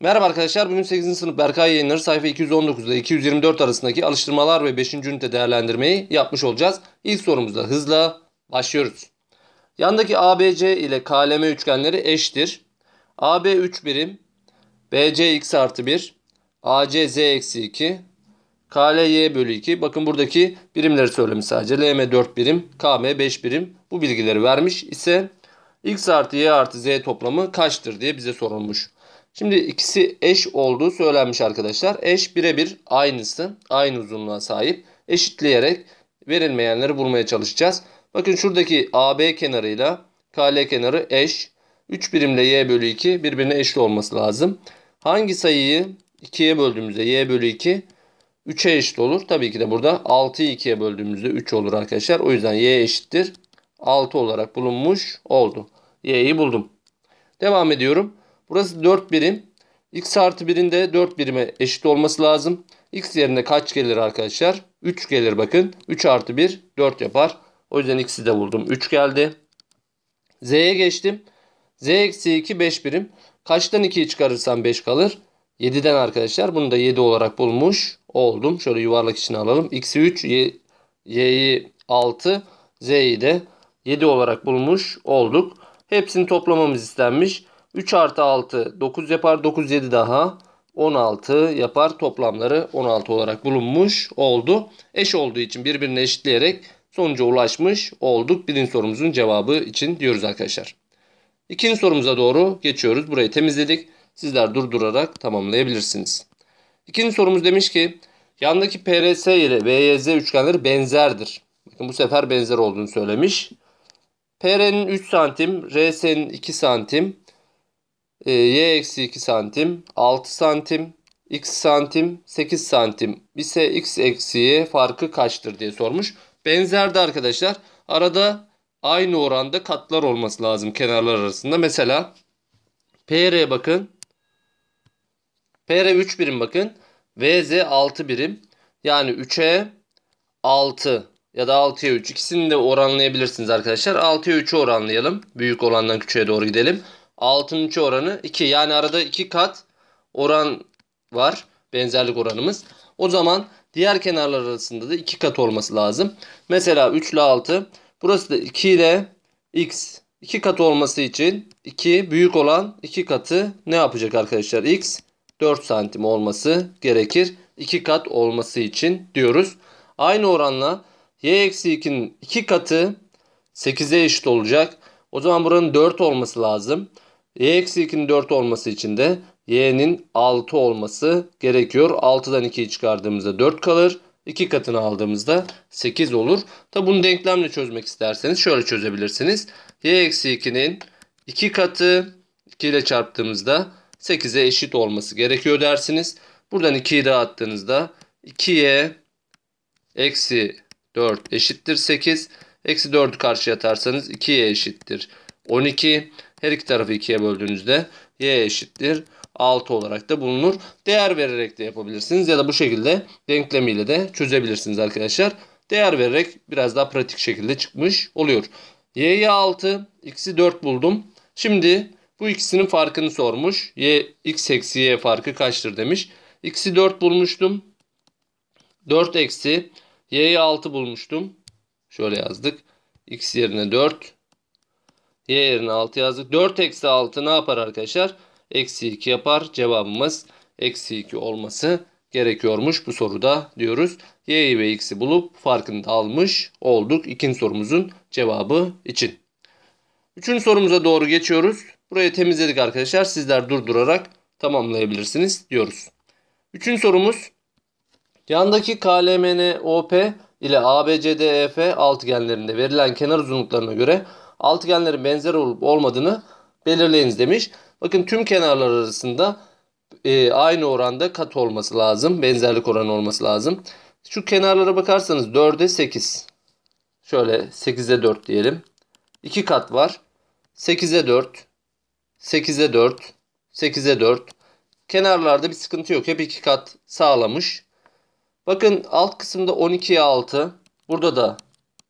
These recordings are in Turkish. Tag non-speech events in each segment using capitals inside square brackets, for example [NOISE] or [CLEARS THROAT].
Merhaba arkadaşlar. Bugün 8. sınıf Berkay yayınları sayfa 219 ile 224 arasındaki alıştırmalar ve 5. ünite değerlendirmeyi yapmış olacağız. İlk sorumuzda hızla başlıyoruz. Yandaki ABC ile KLM üçgenleri eşittir. AB 3 birim, BC x artı 1, AC z eksi 2, KL y bölü 2. Bakın buradaki birimleri söylemiş sadece. LM 4 birim, KM 5 birim. Bu bilgileri vermiş ise x artı y artı z toplamı kaçtır diye bize sorulmuş. Şimdi ikisi eş olduğu söylenmiş arkadaşlar. Eş birebir aynısı. Aynı uzunluğa sahip. Eşitleyerek verilmeyenleri bulmaya çalışacağız. Bakın şuradaki AB kenarıyla KL kenarı eş. 3 birimle y bölü 2 birbirine eşit olması lazım. Hangi sayıyı 2'ye böldüğümüzde y bölü 2 3'e eşit olur. Tabii ki de burada 6'yı 2'ye böldüğümüzde 3 olur arkadaşlar. O yüzden y eşittir. 6 olarak bulunmuş oldu. y'yi buldum. Devam ediyorum. Burası 4 birim. X artı 1'in de 4 birime eşit olması lazım. X yerine kaç gelir arkadaşlar? 3 gelir bakın. 3 artı 1 4 yapar. O yüzden x'i de buldum. 3 geldi. Z'ye geçtim. Z eksi 2 5 birim. Kaçtan 2'yi çıkarırsam 5 kalır? 7'den arkadaşlar. Bunu da 7 olarak bulmuş oldum. Şöyle yuvarlak içine alalım. X'i 3, Y'yi 6, Z'yi de 7 olarak bulmuş olduk. Hepsini toplamamız istenmiş. 3 artı 6 9 yapar. 9 7 daha 16 yapar. Toplamları 16 olarak bulunmuş oldu. Eş olduğu için birbirine eşitleyerek sonuca ulaşmış olduk. Birinci sorumuzun cevabı için diyoruz arkadaşlar. İkinci sorumuza doğru geçiyoruz. Burayı temizledik. Sizler durdurarak tamamlayabilirsiniz. İkinci sorumuz demiş ki yandaki PRS ile VYZ üçgenleri benzerdir. Bakın bu sefer benzer olduğunu söylemiş. PR'nin 3 santim, RS'nin 2 santim, e, y eksi 2 santim, 6 santim, x santim, 8 santim ise x eksi y farkı kaçtır diye sormuş. Benzerdi arkadaşlar. Arada aynı oranda katlar olması lazım kenarlar arasında. Mesela PR bakın. PR 3 birim bakın. VZ 6 birim. Yani 3'e 6 ya da 6'ya 3 ikisini de oranlayabilirsiniz arkadaşlar. 6'ya 3'ü oranlayalım. Büyük olandan küçüğe doğru gidelim. 6'nın 3 oranı 2. Yani arada 2 kat oran var. Benzerlik oranımız. O zaman diğer kenarlar arasında da 2 kat olması lazım. Mesela 3 ile 6. Burası da 2 ile x. 2 kat olması için 2 büyük olan 2 katı ne yapacak arkadaşlar? x 4 santim olması gerekir. 2 kat olması için diyoruz. Aynı oranla y eksi 2'nin 2 katı 8'e eşit olacak. O zaman buranın 4 olması lazım y eksi 2'nin 4 olması için de y'nin 6 olması gerekiyor. 6'dan 2'yi çıkardığımızda 4 kalır. 2 katını aldığımızda 8 olur. Tabi bunu denklemle çözmek isterseniz şöyle çözebilirsiniz. y eksi 2'nin 2 katı 2 ile çarptığımızda 8'e eşit olması gerekiyor dersiniz. Buradan 2'yi dağıttığınızda 2y eksi 4 eşittir 8. Eksi 4'ü karşıya atarsanız 2y eşittir 12. Her iki tarafı ikiye böldüğünüzde y eşittir 6 olarak da bulunur. Değer vererek de yapabilirsiniz ya da bu şekilde denklemiyle de çözebilirsiniz arkadaşlar. Değer vererek biraz daha pratik şekilde çıkmış oluyor. y'ye 6, x'i 4 buldum. Şimdi bu ikisinin farkını sormuş. y x eksi y farkı kaçtır demiş. x'i 4 bulmuştum. 4 eksi y'ye 6 bulmuştum. Şöyle yazdık. x yerine 4 y yerine 6 yazdık. 4 eksi 6 ne yapar arkadaşlar? Eksi 2 yapar. Cevabımız eksi 2 olması gerekiyormuş bu soruda diyoruz. Y'yi ve x'i bulup farkını da almış olduk. İkinci sorumuzun cevabı için. Üçüncü sorumuza doğru geçiyoruz. Burayı temizledik arkadaşlar. Sizler durdurarak tamamlayabilirsiniz diyoruz. Üçüncü sorumuz. Yandaki KLMNOP ile ABCDEF altıgenlerinde verilen kenar uzunluklarına göre altıgenlerin benzer olup olmadığını belirleyiniz demiş. Bakın tüm kenarlar arasında e, aynı oranda kat olması lazım. Benzerlik oranı olması lazım. Şu kenarlara bakarsanız 4'e 8. Şöyle 8'e 4 diyelim. 2 kat var. 8'e 4. 8'e 4. 8'e 4. Kenarlarda bir sıkıntı yok. Hep 2 kat sağlamış. Bakın alt kısımda 12'ye 6. Burada da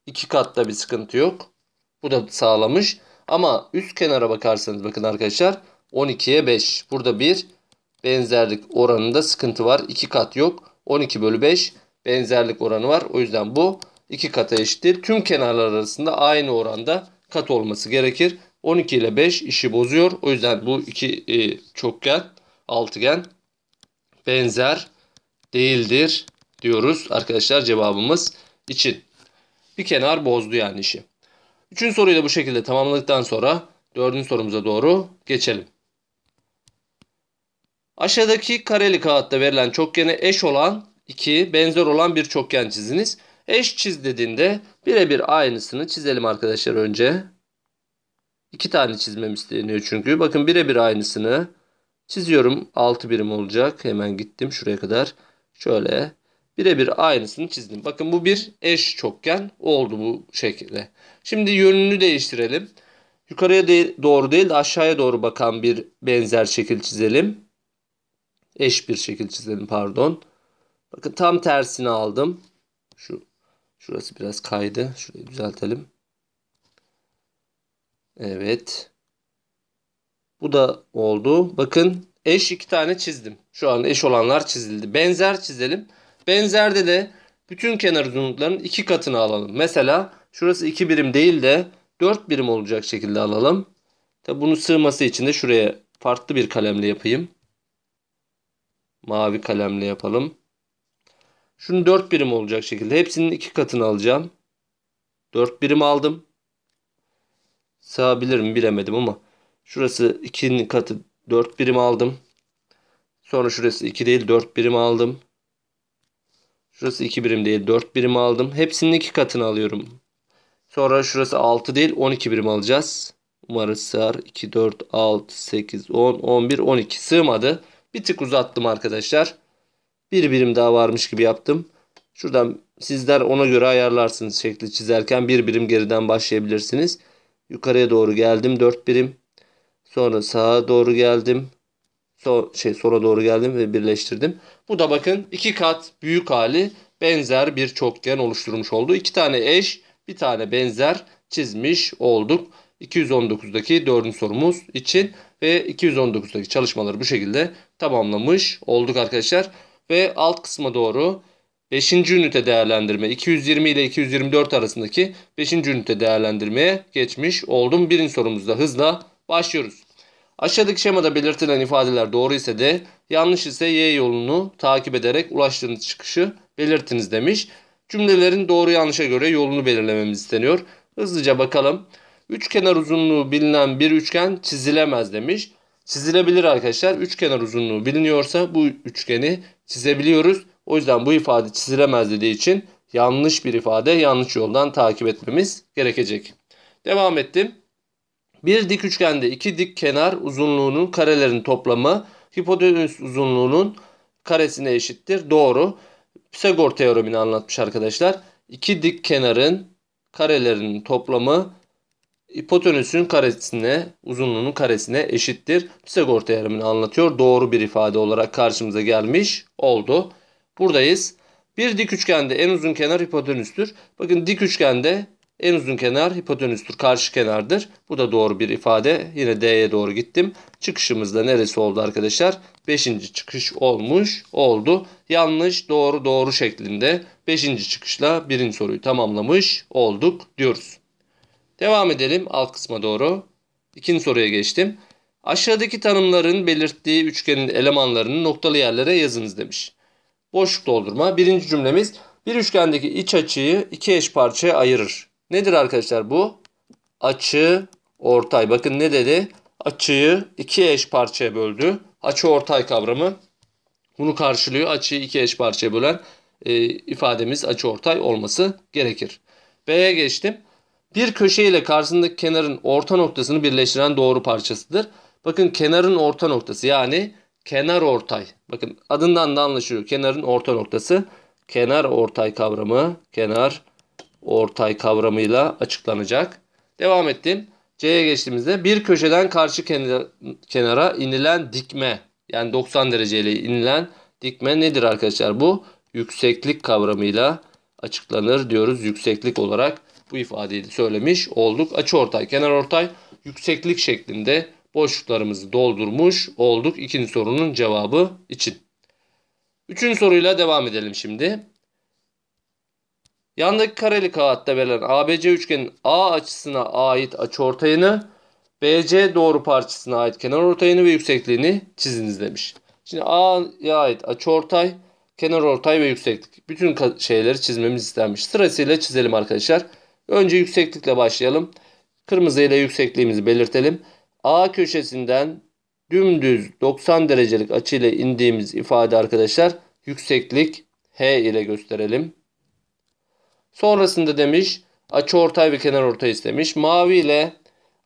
2 katta bir sıkıntı yok. Bu da sağlamış. Ama üst kenara bakarsanız bakın arkadaşlar 12'ye 5. Burada bir benzerlik oranında sıkıntı var. 2 kat yok. 12 bölü 5 benzerlik oranı var. O yüzden bu 2 kata eşittir. Tüm kenarlar arasında aynı oranda kat olması gerekir. 12 ile 5 işi bozuyor. O yüzden bu iki e, çokgen, altıgen benzer değildir diyoruz arkadaşlar cevabımız için. Bir kenar bozdu yani işi. Üçüncü soruyu da bu şekilde tamamladıktan sonra dördüncü sorumuza doğru geçelim. Aşağıdaki kareli kağıtta verilen çokgene eş olan iki benzer olan bir çokgen çiziniz. Eş çiz dediğinde birebir aynısını çizelim arkadaşlar önce. İki tane çizmem isteniyor çünkü. Bakın birebir aynısını çiziyorum. 6 birim olacak. Hemen gittim şuraya kadar. Şöyle birebir aynısını çizdim. Bakın bu bir eş çokgen oldu bu şekilde. Şimdi yönünü değiştirelim. Yukarıya doğru değil de aşağıya doğru bakan bir benzer şekil çizelim. Eş bir şekil çizelim pardon. Bakın tam tersini aldım. Şu şurası biraz kaydı. Şurayı düzeltelim. Evet. Bu da oldu. Bakın eş iki tane çizdim. Şu an eş olanlar çizildi. Benzer çizelim. Benzerde de bütün kenar uzunluklarının iki katını alalım. Mesela şurası iki birim değil de dört birim olacak şekilde alalım. Tabi bunu sığması için de şuraya farklı bir kalemle yapayım. Mavi kalemle yapalım. Şunu dört birim olacak şekilde. Hepsinin iki katını alacağım. Dört birim aldım. Sığabilir mi bilemedim ama. Şurası 2'nin katı 4 birim aldım. Sonra şurası 2 değil 4 birim aldım. Şurası 2 birim değil 4 birim aldım. Hepsinin 2 katını alıyorum. Sonra şurası 6 değil 12 birim alacağız. Umarım sığar. 2, 4, 6, 8, 10, 11, 12 sığmadı. Bir tık uzattım arkadaşlar. Bir birim daha varmış gibi yaptım. Şuradan sizler ona göre ayarlarsınız şekli çizerken bir birim geriden başlayabilirsiniz. Yukarıya doğru geldim 4 birim. Sonra sağa doğru geldim. So şey sola doğru geldim ve birleştirdim. Bu da bakın iki kat büyük hali benzer bir çokgen oluşturmuş oldu. İki tane eş, bir tane benzer çizmiş olduk. 219'daki dördüncü sorumuz için ve 219'daki çalışmaları bu şekilde tamamlamış olduk arkadaşlar. Ve alt kısma doğru 5. ünite değerlendirme 220 ile 224 arasındaki 5. ünite değerlendirmeye geçmiş oldum. Birinci sorumuzda hızla başlıyoruz. Aşağıdaki şemada belirtilen ifadeler doğru ise de yanlış ise y yolunu takip ederek ulaştığınız çıkışı belirtiniz demiş. Cümlelerin doğru yanlışa göre yolunu belirlememiz isteniyor. Hızlıca bakalım. Üçkenar uzunluğu bilinen bir üçgen çizilemez demiş. Çizilebilir arkadaşlar. Üçkenar uzunluğu biliniyorsa bu üçgeni çizebiliyoruz. O yüzden bu ifade çizilemez dediği için yanlış bir ifade yanlış yoldan takip etmemiz gerekecek. Devam ettim. Bir dik üçgende iki dik kenar uzunluğunun karelerin toplamı hipotenüs uzunluğunun karesine eşittir. Doğru. Pisagor teoremini anlatmış arkadaşlar. İki dik kenarın karelerinin toplamı hipotenüsün karesine, uzunluğunun karesine eşittir. Pisagor teoremini anlatıyor. Doğru bir ifade olarak karşımıza gelmiş oldu. Buradayız. Bir dik üçgende en uzun kenar hipotenüstür. Bakın dik üçgende en uzun kenar hipotenüstür. Karşı kenardır. Bu da doğru bir ifade. Yine D'ye doğru gittim. Çıkışımızda neresi oldu arkadaşlar? Beşinci çıkış olmuş oldu. Yanlış doğru doğru şeklinde beşinci çıkışla birinci soruyu tamamlamış olduk diyoruz. Devam edelim alt kısma doğru. İkinci soruya geçtim. Aşağıdaki tanımların belirttiği üçgenin elemanlarını noktalı yerlere yazınız demiş. Boşluk doldurma. Birinci cümlemiz bir üçgendeki iç açıyı iki eş parçaya ayırır. Nedir arkadaşlar bu? Açı ortay. Bakın ne dedi? Açıyı iki eş parçaya böldü. Açı ortay kavramı bunu karşılıyor. Açıyı iki eş parçaya bölen e, ifademiz açı ortay olması gerekir. B'ye geçtim. Bir köşe ile karşısındaki kenarın orta noktasını birleştiren doğru parçasıdır. Bakın kenarın orta noktası yani kenar ortay. Bakın adından da anlaşılıyor. Kenarın orta noktası. Kenar ortay kavramı. Kenar ortay kavramıyla açıklanacak. Devam ettim. C'ye geçtiğimizde bir köşeden karşı kenara inilen dikme yani 90 dereceyle inilen dikme nedir arkadaşlar bu? Yükseklik kavramıyla açıklanır diyoruz. Yükseklik olarak bu ifadeyi söylemiş olduk. Açı ortay, kenar ortay yükseklik şeklinde boşluklarımızı doldurmuş olduk ikinci sorunun cevabı için. Üçüncü soruyla devam edelim şimdi. Yandaki kareli kağıtta verilen ABC üçgenin A açısına ait açıortayını, BC doğru parçasına ait kenarortayını ve yüksekliğini çiziniz demiş. Şimdi A'ya ait açıortay, kenarortay ve yükseklik. Bütün şeyleri çizmemiz istenmiş. Sırasıyla çizelim arkadaşlar. Önce yükseklikle başlayalım. Kırmızı ile yüksekliğimizi belirtelim. A köşesinden dümdüz 90 derecelik açı ile indiğimiz ifade arkadaşlar yükseklik H ile gösterelim. Sonrasında demiş açı ortay ve kenar ortay istemiş. Mavi ile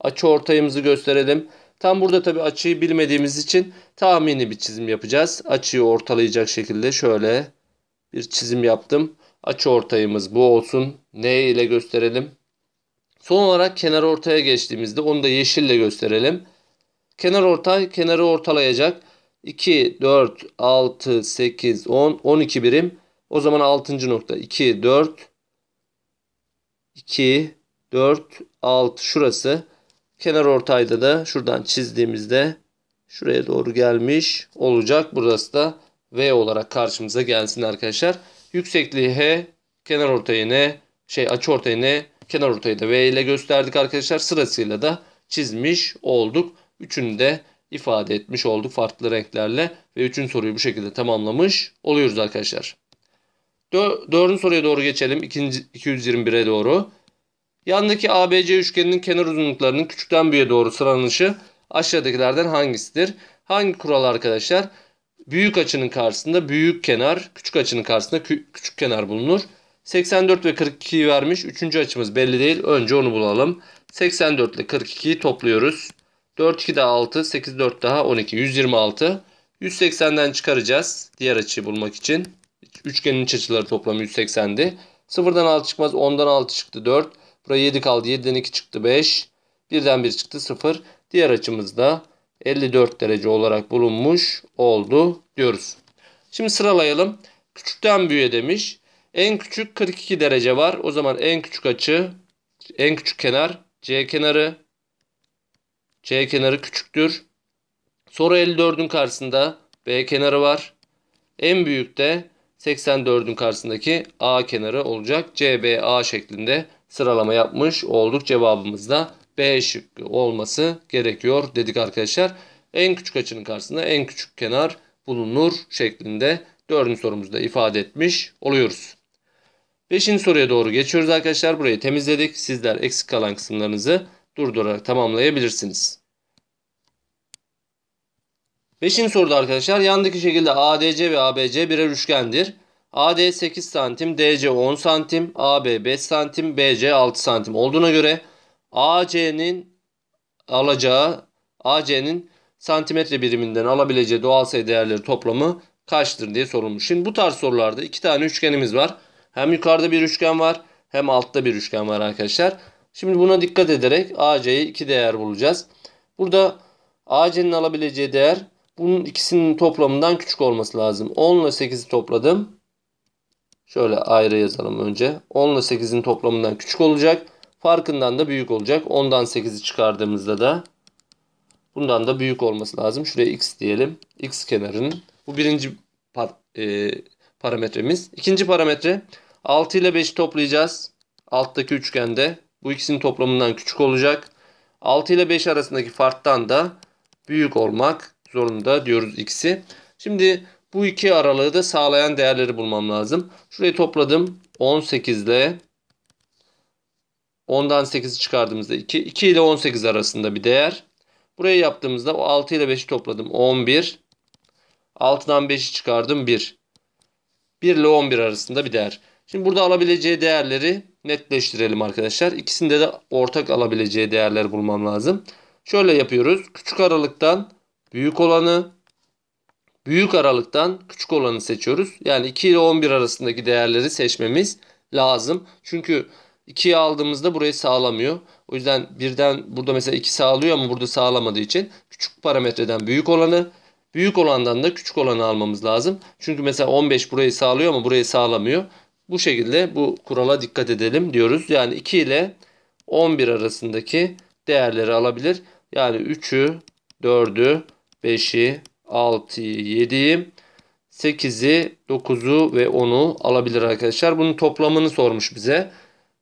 açı ortayımızı gösterelim. Tam burada tabi açıyı bilmediğimiz için tahmini bir çizim yapacağız. Açıyı ortalayacak şekilde şöyle bir çizim yaptım. Açı ortayımız bu olsun. N ile gösterelim. Son olarak kenar ortaya geçtiğimizde onu da yeşille gösterelim. Kenar ortay kenarı ortalayacak. 2, 4, 6, 8, 10, 12 birim. O zaman 6. nokta 2, 4, 2, 4, 6 şurası. Kenar ortayda da şuradan çizdiğimizde şuraya doğru gelmiş olacak. Burası da V olarak karşımıza gelsin arkadaşlar. Yüksekliği H, kenar ortayı N, şey açı ortayı N, kenar ortayı da V ile gösterdik arkadaşlar. Sırasıyla da çizmiş olduk. Üçünü de ifade etmiş olduk farklı renklerle ve üçüncü soruyu bu şekilde tamamlamış oluyoruz arkadaşlar. Dördüncü soruya doğru geçelim. İkinci, 221'e doğru. Yandaki ABC üçgeninin kenar uzunluklarının küçükten büyüğe doğru sıralanışı aşağıdakilerden hangisidir? Hangi kural arkadaşlar? Büyük açının karşısında büyük kenar, küçük açının karşısında küçük kenar bulunur. 84 ve 42'yi vermiş. Üçüncü açımız belli değil. Önce onu bulalım. 84 ile 42'yi topluyoruz. 4 2 daha 6, 8 4 daha 12, 126. 180'den çıkaracağız diğer açıyı bulmak için. Üçgenin iç açıları toplamı 180'di. 0'dan 6 çıkmaz. 10'dan 6 çıktı 4. Buraya 7 kaldı. 7'den 2 çıktı 5. 1'den 1 çıktı 0. Diğer açımız da 54 derece olarak bulunmuş oldu diyoruz. Şimdi sıralayalım. Küçükten büyüğe demiş. En küçük 42 derece var. O zaman en küçük açı, en küçük kenar C kenarı. C kenarı küçüktür. Sonra 54'ün karşısında B kenarı var. En büyük de 84'ün karşısındaki A kenarı olacak. CBA şeklinde sıralama yapmış olduk. Cevabımız da B şıkkı olması gerekiyor dedik arkadaşlar. En küçük açının karşısında en küçük kenar bulunur şeklinde dördüncü sorumuzda ifade etmiş oluyoruz. Beşinci soruya doğru geçiyoruz arkadaşlar. Burayı temizledik. Sizler eksik kalan kısımlarınızı durdurarak tamamlayabilirsiniz. Beşinci soruda arkadaşlar yandaki şekilde ADC ve ABC birer üçgendir. AD 8 santim, DC 10 santim, AB 5 santim, BC 6 santim olduğuna göre AC'nin alacağı AC'nin santimetre biriminden alabileceği doğal sayı değerleri toplamı kaçtır diye sorulmuş. Şimdi bu tarz sorularda iki tane üçgenimiz var. Hem yukarıda bir üçgen var hem altta bir üçgen var arkadaşlar. Şimdi buna dikkat ederek AC'yi iki değer bulacağız. Burada AC'nin alabileceği değer bunun ikisinin toplamından küçük olması lazım. 10 ile 8'i topladım. Şöyle ayrı yazalım önce. 10 ile 8'in toplamından küçük olacak. Farkından da büyük olacak. 10'dan 8'i çıkardığımızda da bundan da büyük olması lazım. Şuraya x diyelim. X kenarının. Bu birinci par e parametremiz. İkinci parametre 6 ile 5'i toplayacağız. Alttaki üçgende. Bu ikisinin toplamından küçük olacak. 6 ile 5 arasındaki farktan da büyük olmak zorunda diyoruz x'i. Şimdi bu iki aralığı da sağlayan değerleri bulmam lazım. Şurayı topladım. 18 ile 10'dan 8'i çıkardığımızda 2. 2 ile 18 arasında bir değer. Burayı yaptığımızda o 6 ile 5'i topladım. 11. 6'dan 5'i çıkardım 1. 1 ile 11 arasında bir değer. Şimdi burada alabileceği değerleri netleştirelim arkadaşlar. İkisinde de ortak alabileceği değerler bulmam lazım. Şöyle yapıyoruz. Küçük aralıktan büyük olanı, büyük aralıktan küçük olanı seçiyoruz. Yani 2 ile 11 arasındaki değerleri seçmemiz lazım. Çünkü 2'yi aldığımızda burayı sağlamıyor. O yüzden birden burada mesela 2 sağlıyor ama burada sağlamadığı için küçük parametreden büyük olanı, büyük olandan da küçük olanı almamız lazım. Çünkü mesela 15 burayı sağlıyor ama burayı sağlamıyor. Bu şekilde bu kurala dikkat edelim diyoruz. Yani 2 ile 11 arasındaki değerleri alabilir. Yani 3'ü 4'ü, 5'i, 6'yı, 7'yi, 8'i, 9'u ve 10'u alabilir arkadaşlar. Bunun toplamını sormuş bize.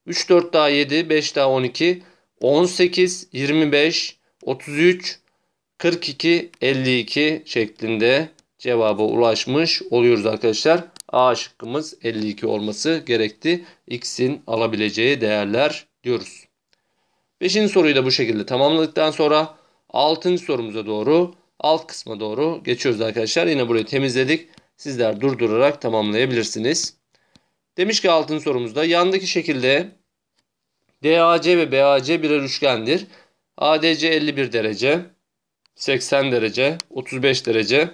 3, 4 daha 7, 5 daha 12, 18, 25, 33, 42, 52 şeklinde cevaba ulaşmış oluyoruz arkadaşlar. A şıkkımız 52 olması gerekti. X'in alabileceği değerler diyoruz. Beşinci soruyu da bu şekilde tamamladıktan sonra altıncı sorumuza doğru alt kısma doğru geçiyoruz arkadaşlar. Yine burayı temizledik. Sizler durdurarak tamamlayabilirsiniz. Demiş ki altıncı sorumuzda yandaki şekilde DAC ve BAC birer üçgendir. ADC 51 derece, 80 derece, 35 derece,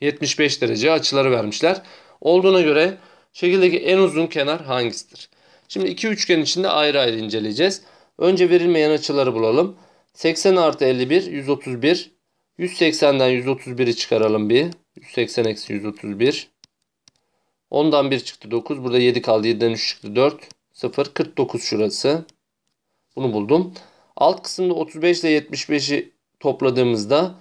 75 derece açıları vermişler. Olduğuna göre şekildeki en uzun kenar hangisidir? Şimdi iki üçgen içinde ayrı ayrı inceleyeceğiz. Önce verilmeyen açıları bulalım. 80 artı 51 131. 180'den 131'i çıkaralım bir. 180 eksi 131. 10'dan 1 çıktı 9. Burada 7 kaldı. 7'den 3 çıktı 4. 0. 49 şurası. Bunu buldum. Alt kısımda 35 ile 75'i topladığımızda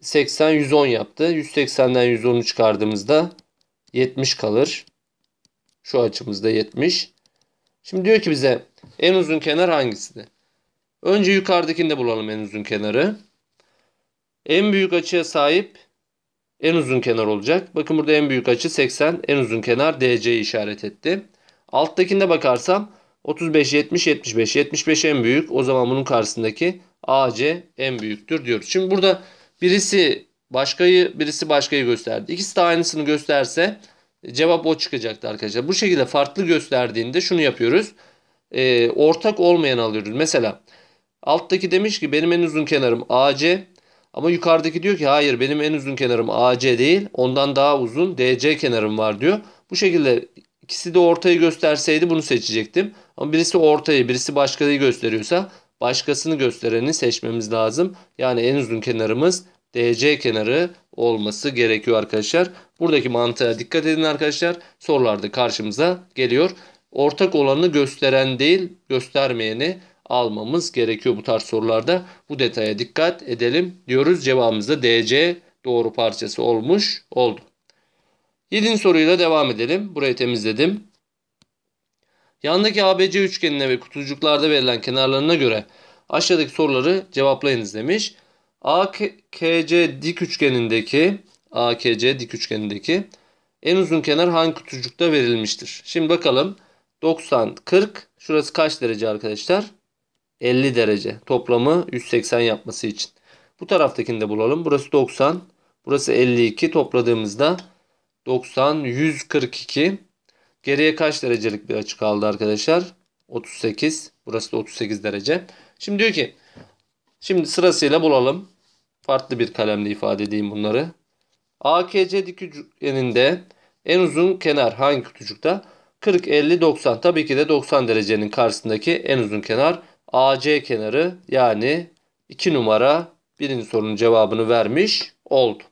80 110 yaptı. 180'den 110'u çıkardığımızda 70 kalır. Şu açımızda 70. Şimdi diyor ki bize en uzun kenar hangisidir? Önce yukarıdakinde bulalım en uzun kenarı. En büyük açıya sahip en uzun kenar olacak. Bakın burada en büyük açı 80. En uzun kenar DC'yi işaret etti. Alttakinde bakarsam 35, 70, 75. 75 en büyük. O zaman bunun karşısındaki AC en büyüktür diyoruz. Şimdi burada birisi başkayı birisi başkayı gösterdi. İkisi de aynısını gösterse cevap o çıkacaktı arkadaşlar. Bu şekilde farklı gösterdiğinde şunu yapıyoruz. E, ortak olmayan alıyoruz. Mesela alttaki demiş ki benim en uzun kenarım AC. Ama yukarıdaki diyor ki hayır benim en uzun kenarım AC değil. Ondan daha uzun DC kenarım var diyor. Bu şekilde ikisi de ortayı gösterseydi bunu seçecektim. Ama birisi ortayı birisi başkayı gösteriyorsa başkasını göstereni seçmemiz lazım. Yani en uzun kenarımız DC kenarı olması gerekiyor arkadaşlar. Buradaki mantığa dikkat edin arkadaşlar. Sorularda karşımıza geliyor. Ortak olanı gösteren değil göstermeyeni almamız gerekiyor bu tarz sorularda. Bu detaya dikkat edelim diyoruz. Cevabımız da DC doğru parçası olmuş oldu. Yedinci soruyla devam edelim. Burayı temizledim. Yandaki ABC üçgenine ve kutucuklarda verilen kenarlarına göre aşağıdaki soruları cevaplayınız demiş. AKC dik üçgenindeki AKC dik üçgenindeki en uzun kenar hangi kutucukta verilmiştir? Şimdi bakalım. 90, 40. Şurası kaç derece arkadaşlar? 50 derece. Toplamı 180 yapması için. Bu taraftakini de bulalım. Burası 90. Burası 52. Topladığımızda 90, 142. Geriye kaç derecelik bir açı kaldı arkadaşlar? 38. Burası da 38 derece. Şimdi diyor ki şimdi sırasıyla bulalım. Farklı bir kalemle ifade edeyim bunları. AKC dik üçgeninde en uzun kenar hangi kutucukta? 40, 50, 90. Tabii ki de 90 derecenin karşısındaki en uzun kenar AC kenarı yani 2 numara birinci sorunun cevabını vermiş oldu.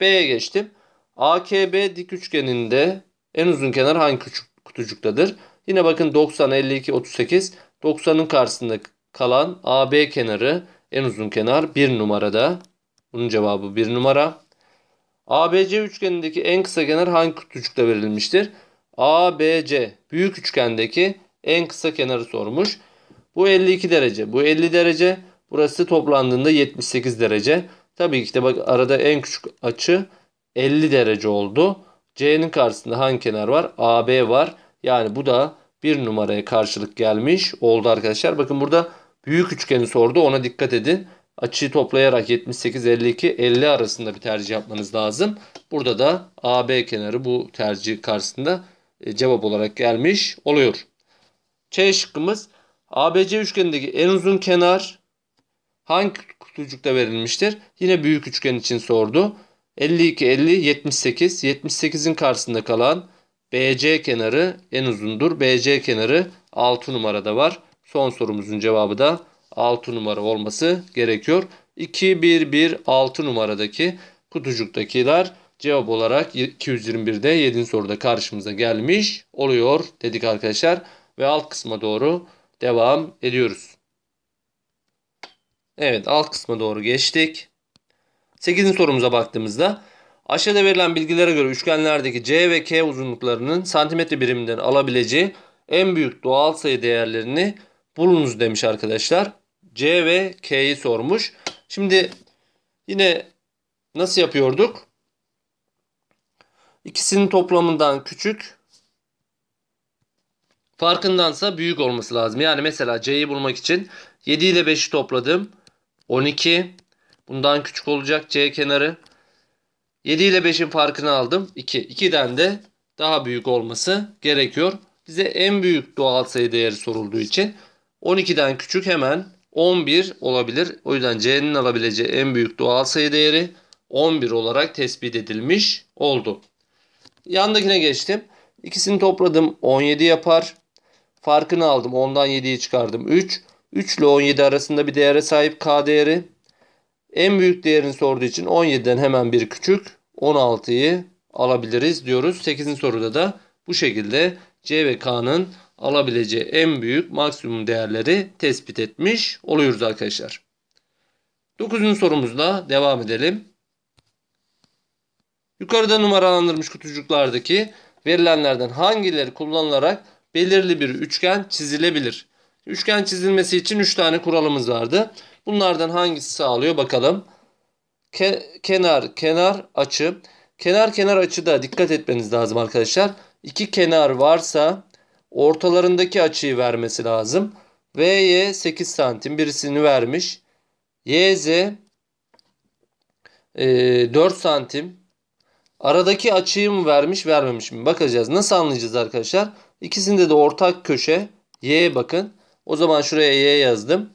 B'ye geçtim. AKB dik üçgeninde en uzun kenar hangi kutucuktadır? Yine bakın 90, 52, 38. 90'ın karşısında kalan AB kenarı en uzun kenar 1 numarada. Bunun cevabı 1 numara. ABC üçgenindeki en kısa kenar hangi kutucukta verilmiştir? ABC büyük üçgendeki en kısa kenarı sormuş. Bu 52 derece. Bu 50 derece. Burası toplandığında 78 derece. Tabii ki de bak arada en küçük açı 50 derece oldu. C'nin karşısında hangi kenar var? AB var. Yani bu da bir numaraya karşılık gelmiş oldu arkadaşlar. Bakın burada büyük üçgeni sordu. Ona dikkat edin. Açıyı toplayarak 78, 52, 50 arasında bir tercih yapmanız lazım. Burada da AB kenarı bu tercih karşısında e, cevap olarak gelmiş oluyor. Ç şıkkımız ABC üçgenindeki en uzun kenar hangi kutucukta verilmiştir? Yine büyük üçgen için sordu. 52, 50, 78. 78'in karşısında kalan BC kenarı en uzundur. BC kenarı 6 numarada var. Son sorumuzun cevabı da 6 numara olması gerekiyor. 2, 1, 1, 6 numaradaki kutucuktakiler cevap olarak 221'de 7. soruda karşımıza gelmiş oluyor dedik arkadaşlar. Ve alt kısma doğru devam ediyoruz. Evet alt kısma doğru geçtik. 8. sorumuza baktığımızda aşağıda verilen bilgilere göre üçgenlerdeki C ve K uzunluklarının santimetre biriminden alabileceği en büyük doğal sayı değerlerini bulunuz demiş arkadaşlar. C ve K'yi sormuş. Şimdi yine nasıl yapıyorduk? İkisinin toplamından küçük farkındansa büyük olması lazım. Yani mesela C'yi bulmak için 7 ile 5'i topladım. 12. Bundan küçük olacak C kenarı. 7 ile 5'in farkını aldım. 2. 2'den de daha büyük olması gerekiyor. Bize en büyük doğal sayı değeri sorulduğu için 12'den küçük hemen 11 olabilir. O yüzden C'nin alabileceği en büyük doğal sayı değeri 11 olarak tespit edilmiş oldu. Yandakine geçtim. İkisini topladım 17 yapar. Farkını aldım. 10'dan 7'yi çıkardım. 3. 3 ile 17 arasında bir değere sahip K değeri. En büyük değerini sorduğu için 17'den hemen bir küçük 16'yı alabiliriz diyoruz. 8. soruda da bu şekilde C ve K'nın alabileceği en büyük maksimum değerleri tespit etmiş oluyoruz arkadaşlar. 9. sorumuzla devam edelim. Yukarıda numaralandırmış kutucuklardaki verilenlerden hangileri kullanılarak belirli bir üçgen çizilebilir? Üçgen çizilmesi için 3 tane kuralımız vardı. Bunlardan hangisi sağlıyor bakalım. Ke kenar, kenar, açı. Kenar, kenar açıda dikkat etmeniz lazım arkadaşlar. İki kenar varsa ortalarındaki açıyı vermesi lazım. VY 8 santim birisini vermiş. YZ e, 4 santim. Aradaki açıyı mı vermiş vermemiş mi? Bakacağız. Nasıl anlayacağız arkadaşlar? İkisinde de ortak köşe. Y bakın. O zaman şuraya Y yazdım.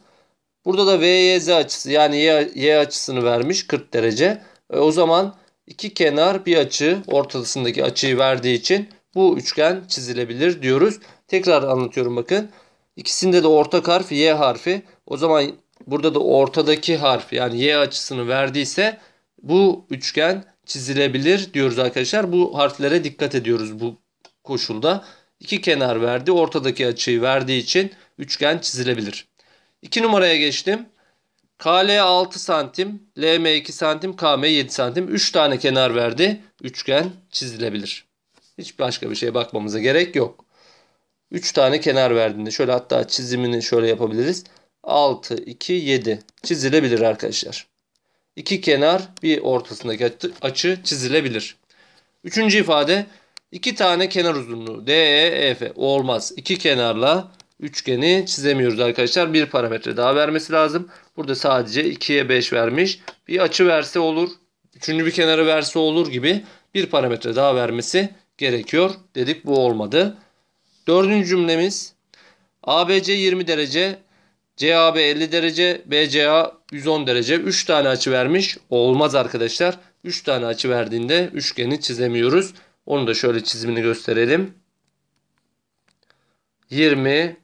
Burada da VYZ açısı yani Y, y açısını vermiş 40 derece. E, o zaman iki kenar bir açı ortasındaki açıyı verdiği için bu üçgen çizilebilir diyoruz. Tekrar anlatıyorum bakın. İkisinde de ortak harf Y harfi. O zaman burada da ortadaki harf yani Y açısını verdiyse bu üçgen çizilebilir diyoruz arkadaşlar. Bu harflere dikkat ediyoruz bu koşulda. İki kenar verdi. Ortadaki açıyı verdiği için üçgen çizilebilir. 2 numaraya geçtim. KL 6 santim, LM 2 santim, KM 7 santim. 3 tane kenar verdi. Üçgen çizilebilir. Hiç başka bir şeye bakmamıza gerek yok. 3 tane kenar verdiğinde şöyle hatta çizimini şöyle yapabiliriz. 6, 2, 7 çizilebilir arkadaşlar. İki kenar bir ortasındaki açı çizilebilir. Üçüncü ifade iki tane kenar uzunluğu DE, EF olmaz. İki kenarla üçgeni çizemiyoruz arkadaşlar. Bir parametre daha vermesi lazım. Burada sadece 2'ye 5 vermiş. Bir açı verse olur. Üçüncü bir kenarı verse olur gibi bir parametre daha vermesi gerekiyor. Dedik bu olmadı. Dördüncü cümlemiz ABC 20 derece, CAB 50 derece, BCA 110 derece. 3 tane açı vermiş. Olmaz arkadaşlar. 3 tane açı verdiğinde üçgeni çizemiyoruz. Onu da şöyle çizimini gösterelim. 20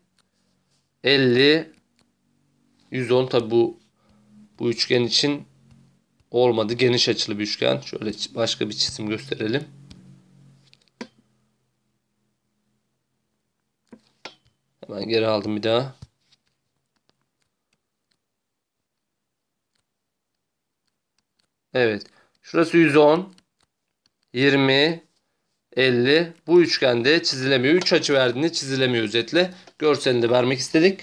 50 110 tabi bu bu üçgen için olmadı. Geniş açılı bir üçgen. Şöyle başka bir çizim gösterelim. Hemen geri aldım bir daha. Evet. Şurası 110. 20. 50. Bu üçgende çizilemiyor. 3 açı verdiğinde çizilemiyor özetle. Görselini de vermek istedik.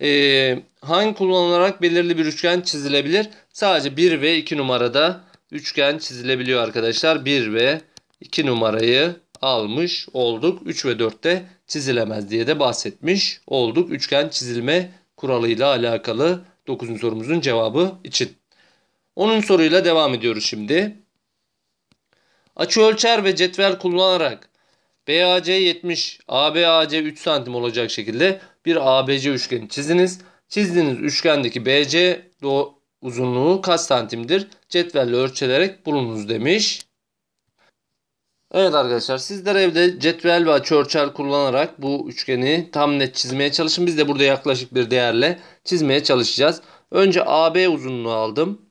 Ee, hangi kullanılarak belirli bir üçgen çizilebilir? Sadece 1 ve 2 numarada üçgen çizilebiliyor arkadaşlar. 1 ve 2 numarayı almış olduk. 3 ve 4'te çizilemez diye de bahsetmiş olduk. Üçgen çizilme kuralıyla alakalı 9. sorumuzun cevabı için. 10. soruyla devam ediyoruz şimdi. Açı ölçer ve cetvel kullanarak BAC 70, ABAC 3 santim olacak şekilde bir ABC üçgeni çiziniz. Çizdiğiniz üçgendeki BC uzunluğu kaç santimdir? Cetvelle ölçülerek bulunuz demiş. Evet arkadaşlar sizler evde cetvel ve açıörçel kullanarak bu üçgeni tam net çizmeye çalışın. Biz de burada yaklaşık bir değerle çizmeye çalışacağız. Önce AB uzunluğu aldım.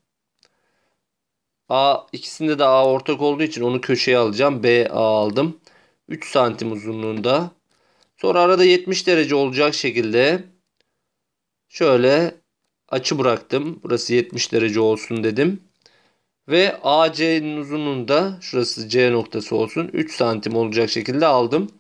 A ikisinde de A ortak olduğu için onu köşeye alacağım. B A aldım. 3 santim uzunluğunda. Sonra arada 70 derece olacak şekilde şöyle açı bıraktım. Burası 70 derece olsun dedim. Ve AC'nin uzunluğunda şurası C noktası olsun 3 santim olacak şekilde aldım.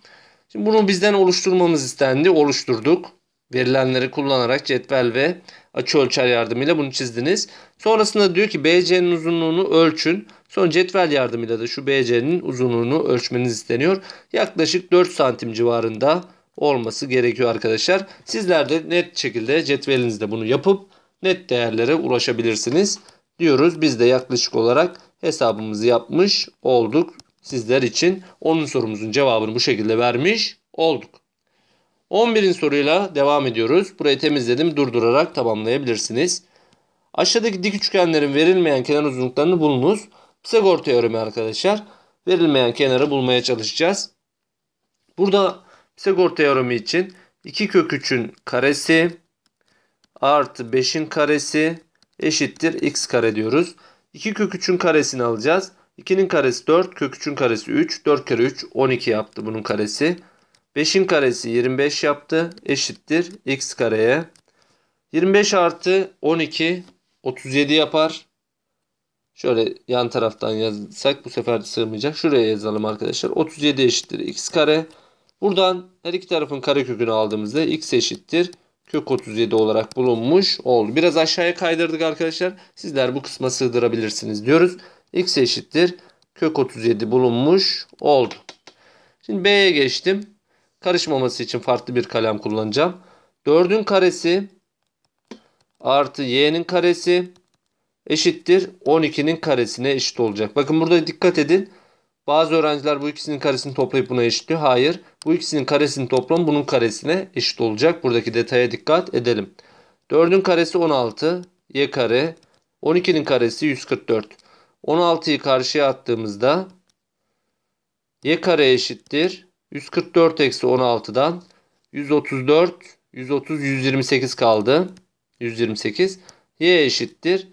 Şimdi bunu bizden oluşturmamız istendi. Oluşturduk. Verilenleri kullanarak cetvel ve açı ölçer yardımıyla bunu çizdiniz. Sonrasında diyor ki BC'nin uzunluğunu ölçün. Sonra cetvel yardımıyla da şu BC'nin uzunluğunu ölçmeniz isteniyor. Yaklaşık 4 santim civarında olması gerekiyor arkadaşlar. Sizler de net şekilde cetvelinizde bunu yapıp net değerlere ulaşabilirsiniz diyoruz. Biz de yaklaşık olarak hesabımızı yapmış olduk sizler için. Onun sorumuzun cevabını bu şekilde vermiş olduk. 11'in soruyla devam ediyoruz. Burayı temizledim durdurarak tamamlayabilirsiniz. Aşağıdaki dik üçgenlerin verilmeyen kenar uzunluklarını bulunuz. Pisagor teoremi arkadaşlar. Verilmeyen kenarı bulmaya çalışacağız. Burada Pisagor teoremi için 2 kök 3'ün karesi artı 5'in karesi eşittir x kare diyoruz. 2 kök 3'ün karesini alacağız. 2'nin karesi 4, kök 3'ün karesi 3. 4 kere 3 12 yaptı bunun karesi. 5'in karesi 25 yaptı. Eşittir x kareye. 25 artı 12 37 yapar. Şöyle yan taraftan yazsak bu sefer sığmayacak. Şuraya yazalım arkadaşlar. 37 eşittir x kare. Buradan her iki tarafın karekökünü aldığımızda x eşittir kök 37 olarak bulunmuş oldu. Biraz aşağıya kaydırdık arkadaşlar. Sizler bu kısma sığdırabilirsiniz diyoruz. x eşittir kök 37 bulunmuş oldu. Şimdi B'ye geçtim. Karışmaması için farklı bir kalem kullanacağım. 4'ün karesi artı y'nin karesi eşittir 12'nin karesine eşit olacak. Bakın burada dikkat edin. Bazı öğrenciler bu ikisinin karesini toplayıp buna eşitliyor. Hayır. Bu ikisinin karesini toplam bunun karesine eşit olacak. Buradaki detaya dikkat edelim. 4'ün karesi 16. Y kare. 12'nin karesi 144. 16'yı karşıya attığımızda y kare eşittir. 144 eksi 16'dan 134, 130, 128 kaldı. 128. Y eşittir.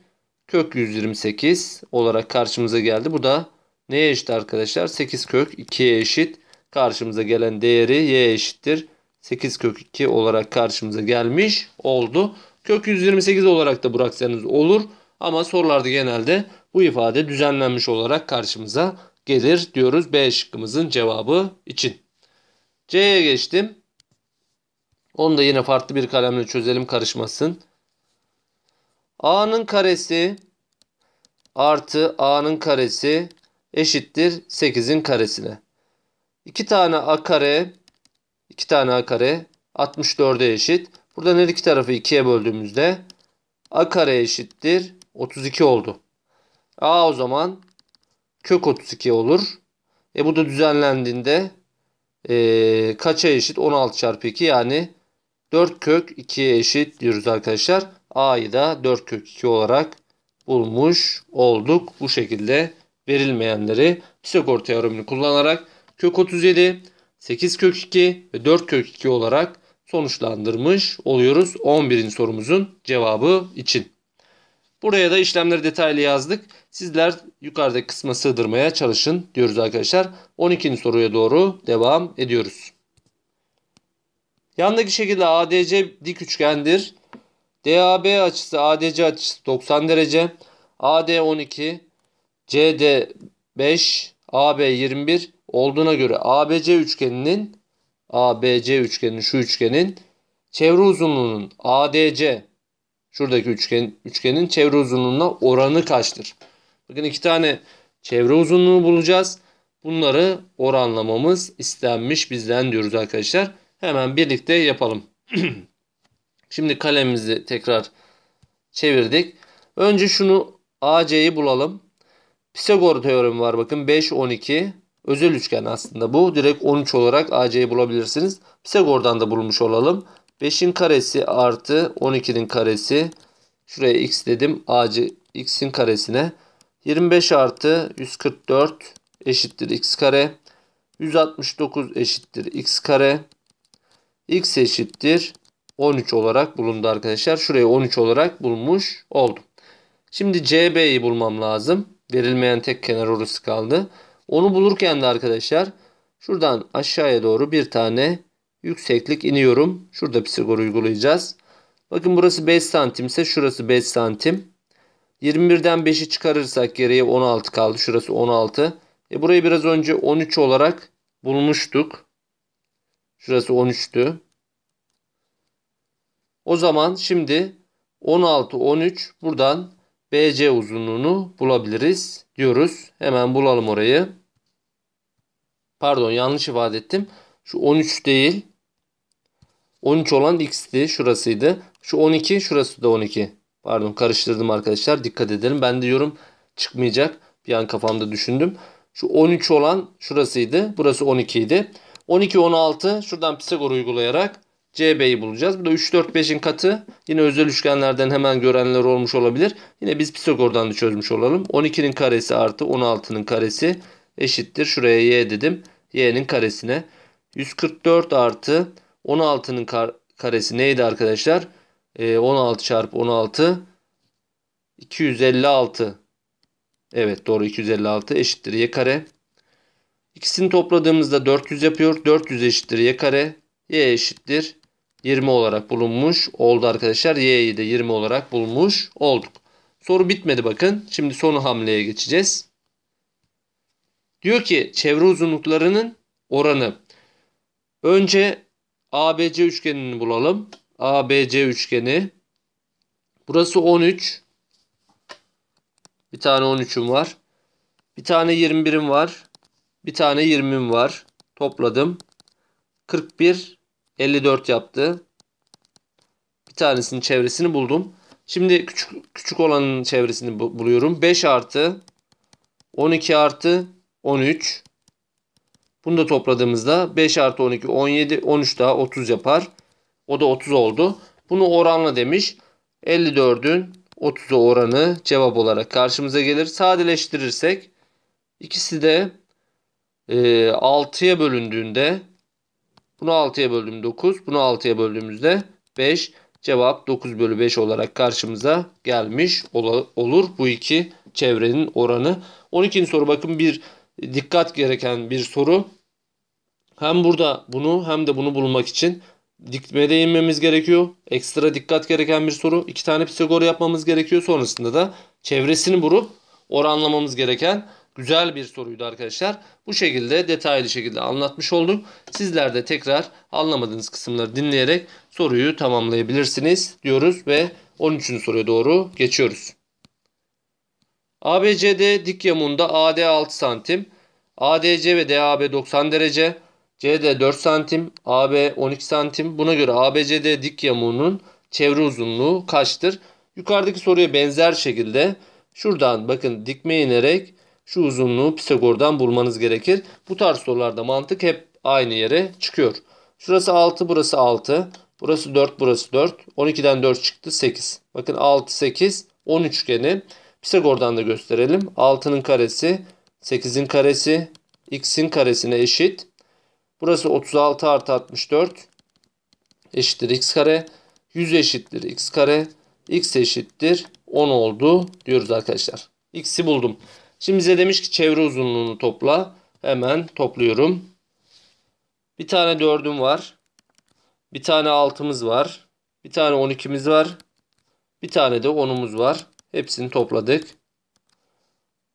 Kök 128 olarak karşımıza geldi. Bu da neye eşit arkadaşlar? 8 kök 2'ye eşit. Karşımıza gelen değeri y eşittir. 8 kök 2 olarak karşımıza gelmiş oldu. Kök 128 olarak da bıraksanız olur. Ama sorularda genelde bu ifade düzenlenmiş olarak karşımıza gelir diyoruz B şıkkımızın cevabı için. C'ye geçtim. Onu da yine farklı bir kalemle çözelim karışmasın. A'nın karesi artı A'nın karesi eşittir 8'in karesine. 2 tane A kare 2 tane A kare 64'e eşit. Buradan her iki tarafı 2'ye böldüğümüzde A kare eşittir 32 oldu. A o zaman kök 32 olur. E bu da düzenlendiğinde e, kaça eşit? 16 çarpı 2 yani 4 kök 2'ye eşit diyoruz arkadaşlar. A'yı da 4 kök 2 olarak bulmuş olduk. Bu şekilde verilmeyenleri Pisagor teoremini kullanarak kök 37, 8 kök 2 ve 4 kök 2 olarak sonuçlandırmış oluyoruz 11. sorumuzun cevabı için. Buraya da işlemleri detaylı yazdık. Sizler yukarıdaki kısma sığdırmaya çalışın diyoruz arkadaşlar. 12. soruya doğru devam ediyoruz. Yandaki şekilde ADC dik üçgendir. DAB açısı ADC açısı 90 derece. AD 12, CD 5, AB 21 olduğuna göre ABC üçgeninin ABC üçgeninin şu üçgenin çevre uzunluğunun ADC şuradaki üçgen üçgenin çevre uzunluğuna oranı kaçtır? Bakın iki tane çevre uzunluğu bulacağız. Bunları oranlamamız istenmiş bizden diyoruz arkadaşlar. Hemen birlikte yapalım. [CLEARS THROAT] Şimdi kalemimizi tekrar çevirdik. Önce şunu AC'yi bulalım. Pisagor teoremi var bakın 5 12 özel üçgen aslında bu. Direkt 13 olarak AC'yi bulabilirsiniz. Pisagor'dan da bulmuş olalım. 5'in karesi artı 12'nin karesi. Şuraya x dedim. AC x'in karesine. 25 artı 144 eşittir x kare. 169 eşittir x kare. x eşittir 13 olarak bulundu arkadaşlar. Şurayı 13 olarak bulmuş oldum. Şimdi CB'yi bulmam lazım. Verilmeyen tek kenar orası kaldı. Onu bulurken de arkadaşlar şuradan aşağıya doğru bir tane yükseklik iniyorum. Şurada Pisagor uygulayacağız. Bakın burası 5 santim ise şurası 5 santim. 21'den 5'i çıkarırsak geriye 16 kaldı. Şurası 16. E burayı biraz önce 13 olarak bulmuştuk. Şurası 13'tü. O zaman şimdi 16, 13 buradan BC uzunluğunu bulabiliriz diyoruz. Hemen bulalım orayı. Pardon yanlış ifade ettim. Şu 13 değil. 13 olan x'ti. Şurasıydı. Şu 12 şurası da 12. Pardon karıştırdım arkadaşlar. Dikkat edelim. Ben diyorum çıkmayacak. Bir an kafamda düşündüm. Şu 13 olan şurasıydı. Burası 12 idi. 12, 16 şuradan Pisagor uygulayarak CB'yi bulacağız. Bu da 3, 4, 5'in katı. Yine özel üçgenlerden hemen görenler olmuş olabilir. Yine biz Pisagor'dan da çözmüş olalım. 12'nin karesi artı 16'nın karesi eşittir. Şuraya y dedim. y'nin karesine. 144 artı 16'nın kar karesi neydi arkadaşlar? Ee, 16 çarpı 16 256. Evet doğru 256 eşittir y kare. İkisini topladığımızda 400 yapıyor. 400 eşittir y kare. Y eşittir 20 olarak bulunmuş oldu arkadaşlar. Y'yi de 20 olarak bulmuş olduk. Soru bitmedi bakın. Şimdi son hamleye geçeceğiz. Diyor ki çevre uzunluklarının oranı. Önce ABC üçgenini bulalım. ABC üçgeni. Burası 13. Bir tane 13'üm var. Bir tane 21'im var. Bir tane 20'im var. Topladım. 41 54 yaptı. Bir tanesinin çevresini buldum. Şimdi küçük küçük olanın çevresini buluyorum. 5 artı 12 artı 13. Bunu da topladığımızda 5 artı 12 17 13 daha 30 yapar. O da 30 oldu. Bunu oranla demiş. 54'ün 30'a oranı cevap olarak karşımıza gelir. Sadeleştirirsek ikisi de e, 6'ya bölündüğünde bunu 6'ya böldüm 9. Bunu 6'ya böldüğümüzde 5. Cevap 9 bölü 5 olarak karşımıza gelmiş olur. Bu iki çevrenin oranı. 12. soru bakın bir dikkat gereken bir soru. Hem burada bunu hem de bunu bulmak için dikmede inmemiz gerekiyor. Ekstra dikkat gereken bir soru. İki tane Pisagor yapmamız gerekiyor. Sonrasında da çevresini bulup oranlamamız gereken güzel bir soruydu arkadaşlar. Bu şekilde detaylı şekilde anlatmış oldum. Sizler de tekrar anlamadığınız kısımları dinleyerek soruyu tamamlayabilirsiniz diyoruz ve 13. soruya doğru geçiyoruz. ABCD dik yamunda AD 6 santim, ADC ve DAB 90 derece, CD 4 santim, AB 12 santim. Buna göre ABCD dik yamuğunun çevre uzunluğu kaçtır? Yukarıdaki soruya benzer şekilde şuradan bakın dikme inerek şu uzunluğu Pisagor'dan bulmanız gerekir. Bu tarz sorularda mantık hep aynı yere çıkıyor. Şurası 6, burası 6. Burası 4, burası 4. 12'den 4 çıktı 8. Bakın 6, 8, 10 üçgeni. Pisagor'dan da gösterelim. 6'nın karesi, 8'in karesi, x'in karesine eşit. Burası 36 artı 64 eşittir x kare. 100 eşittir x kare. x eşittir 10 oldu diyoruz arkadaşlar. x'i buldum. Şimdi bize demiş ki çevre uzunluğunu topla. Hemen topluyorum. Bir tane 4'üm var. Bir tane 6'mız var. Bir tane 12'miz var. Bir tane de 10'umuz var. Hepsini topladık.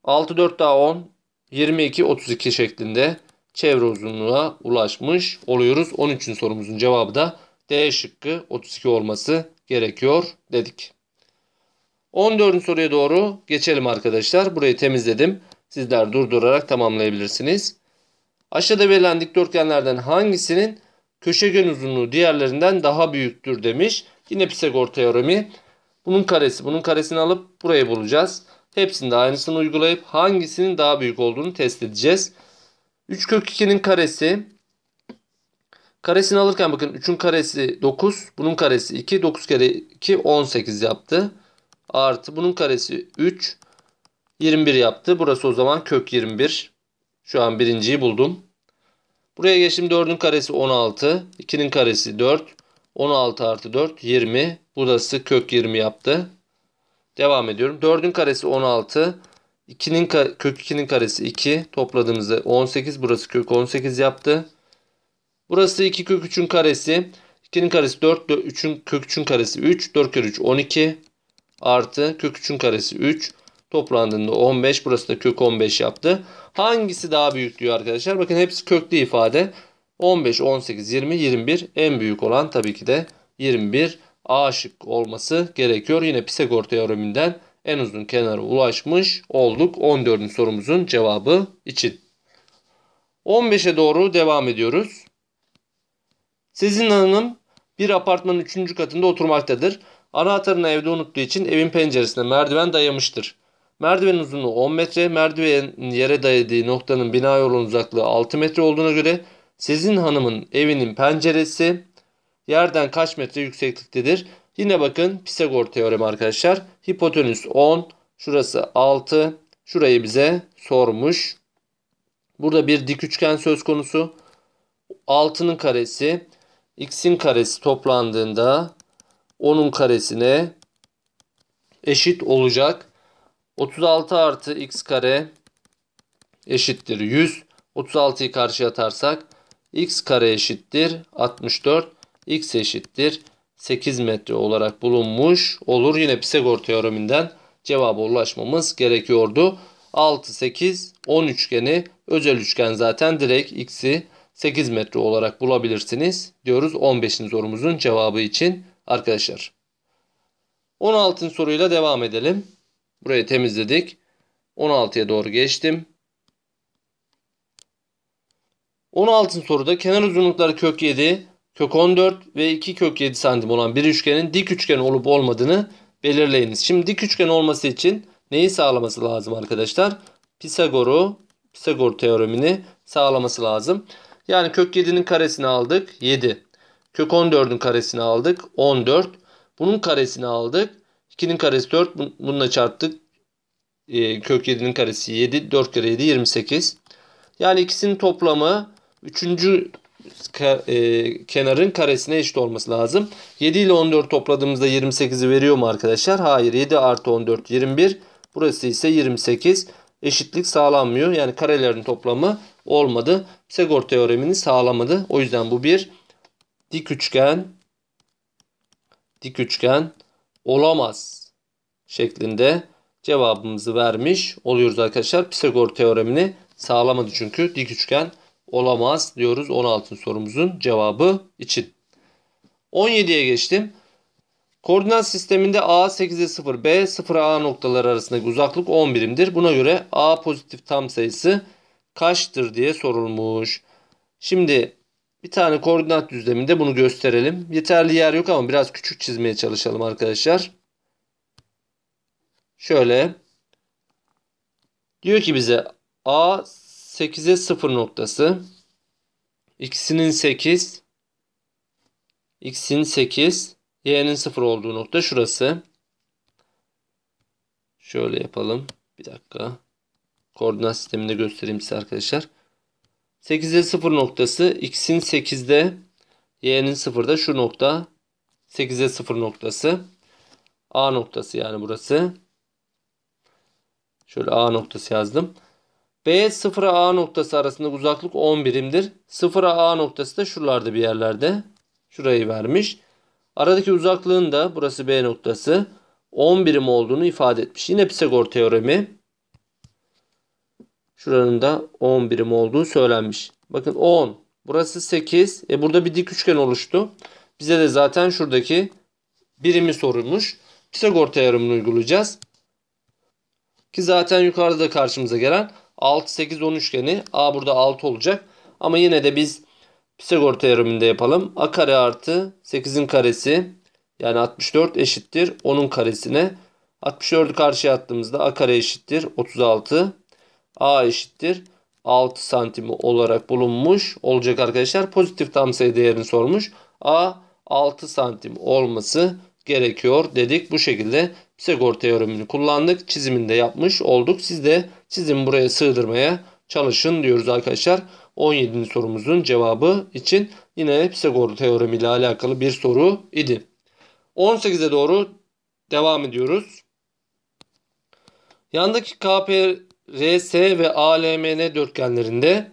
6 4 daha 10. 22 32 şeklinde çevre uzunluğuna ulaşmış oluyoruz. 13. sorumuzun cevabı da D şıkkı 32 olması gerekiyor dedik. 14. soruya doğru geçelim arkadaşlar. Burayı temizledim. Sizler durdurarak tamamlayabilirsiniz. Aşağıda verilen dikdörtgenlerden hangisinin köşegen uzunluğu diğerlerinden daha büyüktür demiş. Yine Pisagor teoremi. Bunun karesi, bunun karesini alıp burayı bulacağız. Hepsinde aynısını uygulayıp hangisinin daha büyük olduğunu test edeceğiz. 3 kök 2'nin karesi. Karesini alırken bakın 3'ün karesi 9. Bunun karesi 2. 9 kere 2 18 yaptı. Artı bunun karesi 3. 21 yaptı. Burası o zaman kök 21. Şu an birinciyi buldum. Buraya geçtim 4'ün karesi 16. 2'nin karesi 4. 16 artı 4 20. Burası kök 20 yaptı. Devam ediyorum. 4'ün karesi 16. 2'nin kök 2'nin karesi 2. Topladığımızda 18. Burası kök 18 yaptı. Burası 2 kök 3'ün karesi. 2'nin karesi 4, 3'ün kök 3'ün karesi 3, 4 kere 3 12 artı kök 3'ün karesi 3 toplandığında 15 burası da kök 15 yaptı. Hangisi daha büyük diyor arkadaşlar. Bakın hepsi köklü ifade. 15, 18, 20, 21 en büyük olan tabii ki de 21 A şık olması gerekiyor. Yine Pisagor teoreminden en uzun kenara ulaşmış olduk 14. sorumuzun cevabı için. 15'e doğru devam ediyoruz. Sizin hanım bir apartmanın 3. katında oturmaktadır. Anahtarını evde unuttuğu için evin penceresine merdiven dayamıştır. Merdivenin uzunluğu 10 metre, merdivenin yere dayadığı noktanın bina yolunun uzaklığı 6 metre olduğuna göre sizin hanımın evinin penceresi yerden kaç metre yüksekliktedir? Yine bakın Pisagor teoremi arkadaşlar. Hipotenüs 10, şurası 6. Şurayı bize sormuş. Burada bir dik üçgen söz konusu. 6'nın karesi x'in karesi toplandığında 10'un karesine eşit olacak. 36 artı x kare eşittir 100. 36'yı karşıya atarsak x kare eşittir 64. x eşittir 8 metre olarak bulunmuş olur. Yine Pisagor teoreminden cevaba ulaşmamız gerekiyordu. 6, 8, 10 üçgeni özel üçgen zaten direkt x'i 8 metre olarak bulabilirsiniz diyoruz 15. sorumuzun cevabı için arkadaşlar. 16. soruyla devam edelim. Burayı temizledik. 16'ya doğru geçtim. 16. soruda kenar uzunlukları kök 7, kök 14 ve 2 kök 7 santim olan bir üçgenin dik üçgen olup olmadığını belirleyiniz. Şimdi dik üçgen olması için neyi sağlaması lazım arkadaşlar? Pisagor'u, Pisagor teoremini sağlaması lazım. Yani kök 7'nin karesini aldık 7. Kök 14'ün karesini aldık 14. Bunun karesini aldık. 2'nin karesi 4. Bununla çarptık. E, kök 7'nin karesi 7. 4 kere 7 28. Yani ikisinin toplamı 3. E, kenarın karesine eşit olması lazım. 7 ile 14 topladığımızda 28'i veriyor mu arkadaşlar? Hayır. 7 artı 14 21. Burası ise 28. Eşitlik sağlanmıyor. Yani karelerin toplamı olmadı. Pisagor teoremini sağlamadı. O yüzden bu bir dik üçgen dik üçgen olamaz şeklinde cevabımızı vermiş oluyoruz arkadaşlar. Pisagor teoremini sağlamadı çünkü dik üçgen olamaz diyoruz 16. sorumuzun cevabı için. 17'ye geçtim. Koordinat sisteminde A 8'e 0, B 0 A noktaları arasındaki uzaklık 10 birimdir. Buna göre A pozitif tam sayısı kaçtır diye sorulmuş. Şimdi bir tane koordinat düzleminde bunu gösterelim. Yeterli yer yok ama biraz küçük çizmeye çalışalım arkadaşlar. Şöyle. Diyor ki bize A 8'e 0 noktası. X'inin 8. X'in 8. Y'nin 0 olduğu nokta şurası. Şöyle yapalım. Bir dakika. Koordinat sisteminde göstereyim size arkadaşlar. 8'de 0 noktası x'in 8'de y'nin 0'da şu nokta 8'e 0 noktası. A noktası yani burası. Şöyle A noktası yazdım. B 0 A noktası arasında uzaklık 10 birimdir. 0 A noktası da şuralarda bir yerlerde. Şurayı vermiş. Aradaki uzaklığın da burası B noktası 10 birim olduğunu ifade etmiş. Yine Pisagor teoremi. Şuranın da 10 birim olduğu söylenmiş. Bakın 10. Burası 8. E burada bir dik üçgen oluştu. Bize de zaten şuradaki birimi sorulmuş. Pisagor teoremini uygulayacağız. Ki zaten yukarıda da karşımıza gelen 6, 8, 10 üçgeni. A burada 6 olacak. Ama yine de biz Pisagor teoreminde yapalım. A kare artı 8'in karesi yani 64 eşittir 10'un karesine. 64'ü karşıya attığımızda A kare eşittir 36. A eşittir 6 santim olarak bulunmuş olacak arkadaşlar. Pozitif tam sayı değerini sormuş. A 6 santim olması gerekiyor dedik. Bu şekilde Pisagor teoremini kullandık. Çizimini de yapmış olduk. Siz de çizimi buraya sığdırmaya çalışın diyoruz arkadaşlar. 17. sorumuzun cevabı için yine Pisagor teoremi ile alakalı bir soru idi. 18'e doğru devam ediyoruz. Yandaki KP RS ve ALMN dörtgenlerinde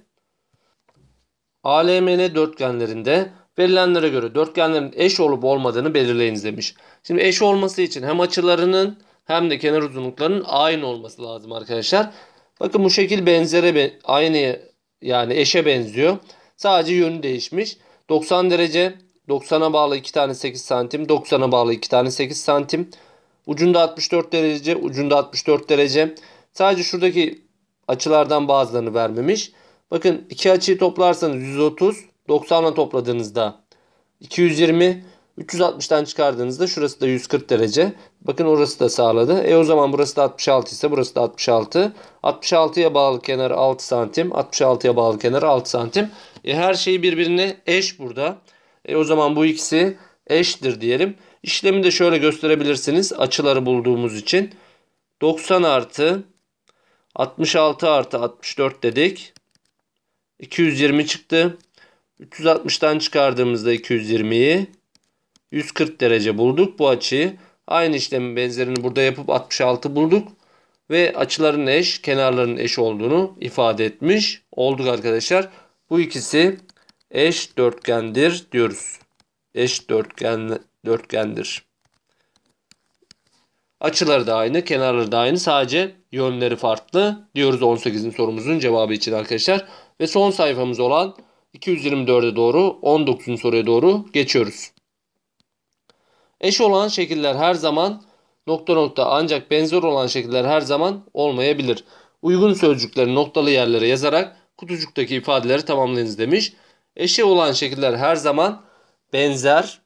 ALMN dörtgenlerinde Verilenlere göre dörtgenlerin eş olup olmadığını belirleyiniz demiş. Şimdi eş olması için hem açılarının hem de kenar uzunluklarının aynı olması lazım arkadaşlar. Bakın bu şekil benzere aynı yani eşe benziyor. Sadece yönü değişmiş. 90 derece 90'a bağlı 2 tane 8 santim. 90'a bağlı 2 tane 8 santim. Ucunda 64 derece. Ucunda 64 derece. Sadece şuradaki açılardan bazılarını vermemiş. Bakın iki açıyı toplarsanız 130. 90'la topladığınızda 220. 360'tan çıkardığınızda şurası da 140 derece. Bakın orası da sağladı. E o zaman burası da 66 ise burası da 66. 66'ya bağlı kenar 6 santim. 66'ya bağlı kenar 6 santim. E her şey birbirine eş burada. E o zaman bu ikisi eştir diyelim. İşlemi de şöyle gösterebilirsiniz. Açıları bulduğumuz için. 90 artı 66 artı 64 dedik. 220 çıktı. 360'tan çıkardığımızda 220'yi 140 derece bulduk bu açıyı. Aynı işlemin benzerini burada yapıp 66 bulduk. Ve açıların eş, kenarların eş olduğunu ifade etmiş olduk arkadaşlar. Bu ikisi eş dörtgendir diyoruz. Eş dörtgen dörtgendir. Açıları da aynı, kenarları da aynı. Sadece yönleri farklı diyoruz 18'in sorumuzun cevabı için arkadaşlar. Ve son sayfamız olan 224'e doğru 19. soruya doğru geçiyoruz. Eş olan şekiller her zaman nokta nokta ancak benzer olan şekiller her zaman olmayabilir. Uygun sözcükleri noktalı yerlere yazarak kutucuktaki ifadeleri tamamlayınız demiş. Eşi olan şekiller her zaman benzer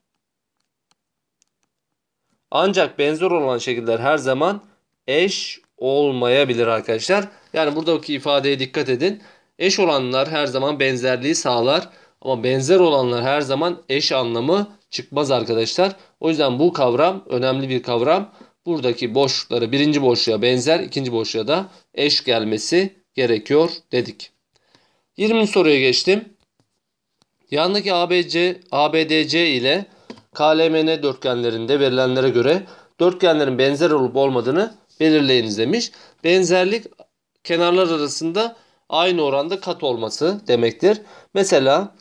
ancak benzer olan şekiller her zaman eş olmayabilir arkadaşlar. Yani buradaki ifadeye dikkat edin. Eş olanlar her zaman benzerliği sağlar ama benzer olanlar her zaman eş anlamı çıkmaz arkadaşlar. O yüzden bu kavram önemli bir kavram. Buradaki boşlukları birinci boşluğa benzer, ikinci boşluğa da eş gelmesi gerekiyor dedik. 20. soruya geçtim. Yandaki ABC, ABDC ile KLMN dörtgenlerinde verilenlere göre dörtgenlerin benzer olup olmadığını belirleyiniz demiş. Benzerlik kenarlar arasında aynı oranda kat olması demektir. Mesela